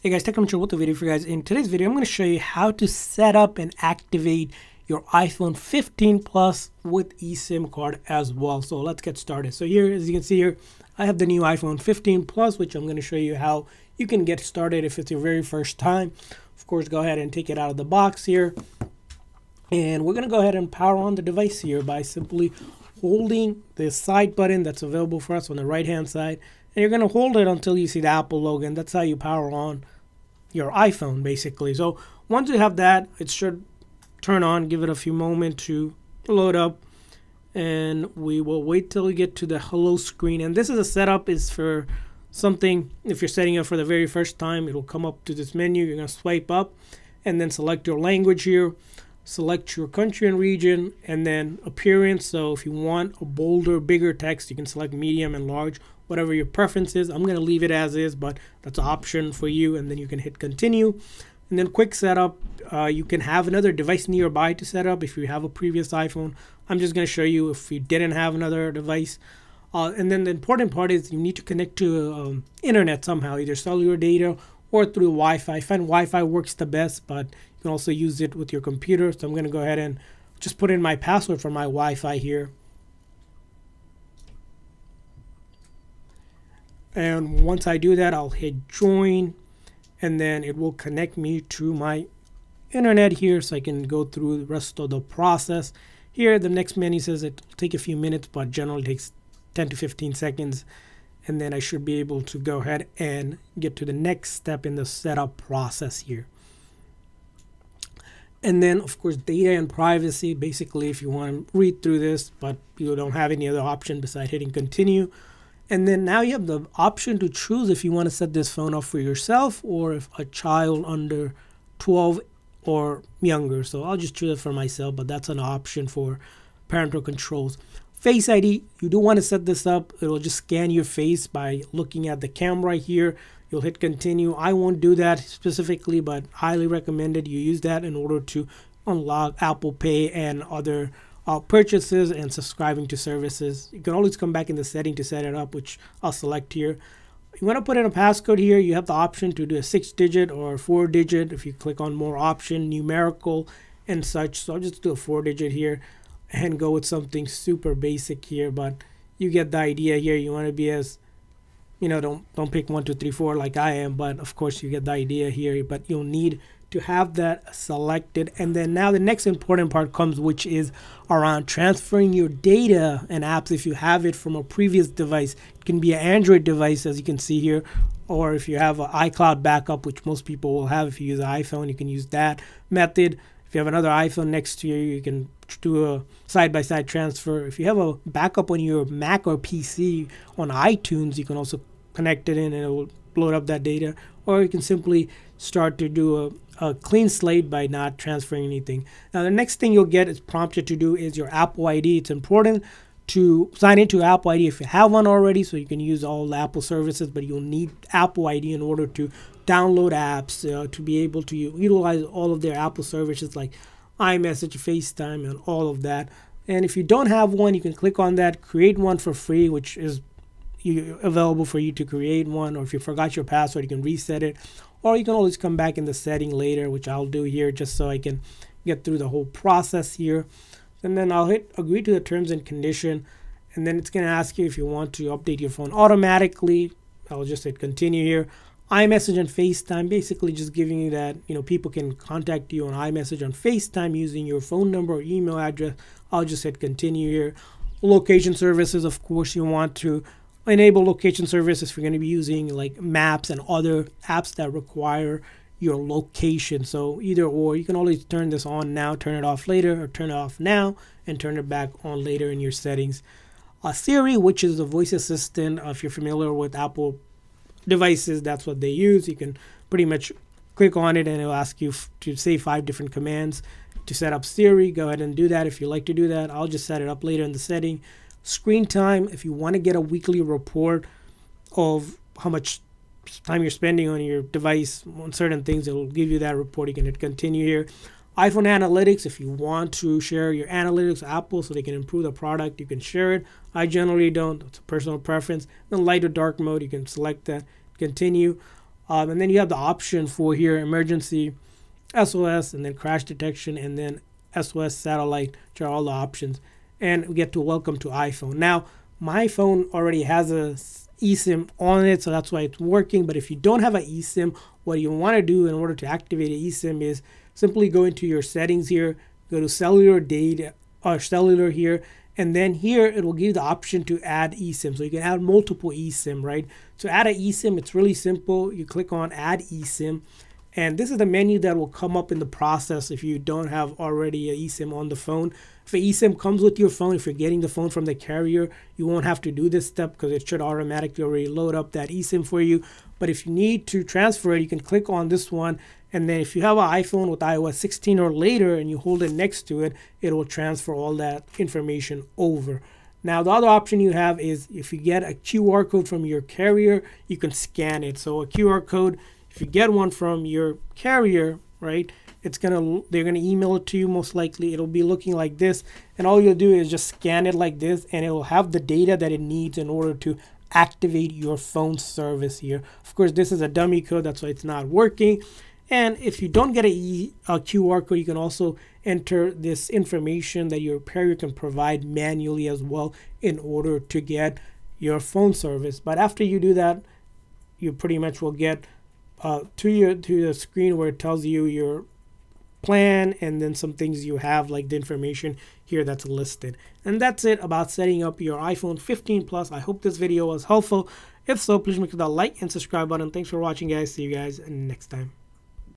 Hey guys, TechCruncher with the video for you guys. In today's video, I'm going to show you how to set up and activate your iPhone 15 Plus with eSIM card as well. So let's get started. So here, as you can see here, I have the new iPhone 15 Plus, which I'm going to show you how you can get started if it's your very first time. Of course, go ahead and take it out of the box here. And we're going to go ahead and power on the device here by simply holding the side button that's available for us on the right hand side and you're going to hold it until you see the Apple logo and that's how you power on your iPhone basically. So once you have that, it should turn on, give it a few moments to load up and we will wait till we get to the hello screen and this is a setup is for something if you're setting up for the very first time it'll come up to this menu you're going to swipe up and then select your language here select your country and region and then appearance so if you want a bolder bigger text you can select medium and large whatever your preference is. I'm going to leave it as is, but that's an option for you. And then you can hit continue. And then quick setup, uh, you can have another device nearby to set up if you have a previous iPhone. I'm just going to show you if you didn't have another device. Uh, and then the important part is you need to connect to um, internet somehow, either cellular data or through Wi-Fi. I find Wi-Fi works the best, but you can also use it with your computer. So I'm going to go ahead and just put in my password for my Wi-Fi here. and once I do that I'll hit join and then it will connect me to my internet here so I can go through the rest of the process here the next menu says it will take a few minutes but generally takes 10 to 15 seconds and then I should be able to go ahead and get to the next step in the setup process here and then of course data and privacy basically if you want to read through this but you don't have any other option besides hitting continue and then now you have the option to choose if you want to set this phone up for yourself or if a child under 12 or younger. So I'll just choose it for myself, but that's an option for parental controls. Face ID, you do want to set this up. It'll just scan your face by looking at the camera here. You'll hit continue. I won't do that specifically, but highly recommended you use that in order to unlock Apple Pay and other uh, purchases and subscribing to services. You can always come back in the setting to set it up, which I'll select here. You want to put in a passcode here, you have the option to do a six digit or four digit if you click on more option, numerical and such. So I'll just do a four digit here and go with something super basic here, but you get the idea here. You want to be as you know, don't don't pick one, two, three, four like I am, but of course you get the idea here. But you'll need to have that selected. And then now the next important part comes which is around transferring your data and apps. If you have it from a previous device it can be an android device as you can see here or if you have an icloud backup which most people will have. If you use an iphone you can use that method if you have another iphone next to you you can do a side-by-side transfer if you have a backup on your mac or pc on itunes you can also connect it in and it will load up that data or you can simply start to do a a clean slate by not transferring anything. Now, the next thing you'll get is prompted to do is your Apple ID. It's important to sign into Apple ID if you have one already, so you can use all the Apple services, but you'll need Apple ID in order to download apps, uh, to be able to utilize all of their Apple services like iMessage, FaceTime, and all of that. And if you don't have one, you can click on that, create one for free, which is available for you to create one. Or if you forgot your password, you can reset it or you can always come back in the setting later which I'll do here just so I can get through the whole process here and then I'll hit agree to the terms and condition and then it's going to ask you if you want to update your phone automatically I'll just hit continue here iMessage and FaceTime basically just giving you that you know people can contact you on iMessage on FaceTime using your phone number or email address I'll just hit continue here location services of course you want to enable location services if you're going to be using like maps and other apps that require your location. So either or, you can always turn this on now, turn it off later, or turn it off now and turn it back on later in your settings. Uh, Siri, which is the voice assistant, uh, if you're familiar with Apple devices, that's what they use. You can pretty much click on it and it'll ask you to say five different commands to set up Siri. Go ahead and do that if you like to do that. I'll just set it up later in the setting. Screen time, if you want to get a weekly report of how much time you're spending on your device on certain things, it will give you that report. You can hit continue here. iPhone analytics, if you want to share your analytics with Apple so they can improve the product, you can share it. I generally don't, it's a personal preference. Then light or dark mode, you can select that, continue. Um, and then you have the option for here emergency SOS and then crash detection and then SOS satellite, which are all the options. And we get to welcome to iPhone. Now, my phone already has a eSIM on it, so that's why it's working. But if you don't have an eSIM, what you want to do in order to activate an eSIM is simply go into your settings here, go to cellular data or cellular here, and then here it will give you the option to add eSIM. So you can add multiple eSIM, right? To add an eSIM, it's really simple. You click on add eSIM and this is the menu that will come up in the process if you don't have already a eSIM on the phone. If an eSIM comes with your phone, if you're getting the phone from the carrier, you won't have to do this step because it should automatically already load up that eSIM for you. But if you need to transfer it, you can click on this one. And then if you have an iPhone with iOS 16 or later and you hold it next to it, it will transfer all that information over. Now, the other option you have is if you get a QR code from your carrier, you can scan it. So a QR code if you get one from your carrier, right, it's gonna they're gonna email it to you most likely. It'll be looking like this, and all you'll do is just scan it like this, and it'll have the data that it needs in order to activate your phone service here. Of course, this is a dummy code, that's why it's not working. And if you don't get a, a QR code, you can also enter this information that your carrier can provide manually as well in order to get your phone service. But after you do that, you pretty much will get uh, to your to the screen where it tells you your plan and then some things you have like the information here that's listed. And that's it about setting up your iphone 15 plus. I hope this video was helpful. If so please make sure to like and subscribe button. Thanks for watching guys. See you guys next time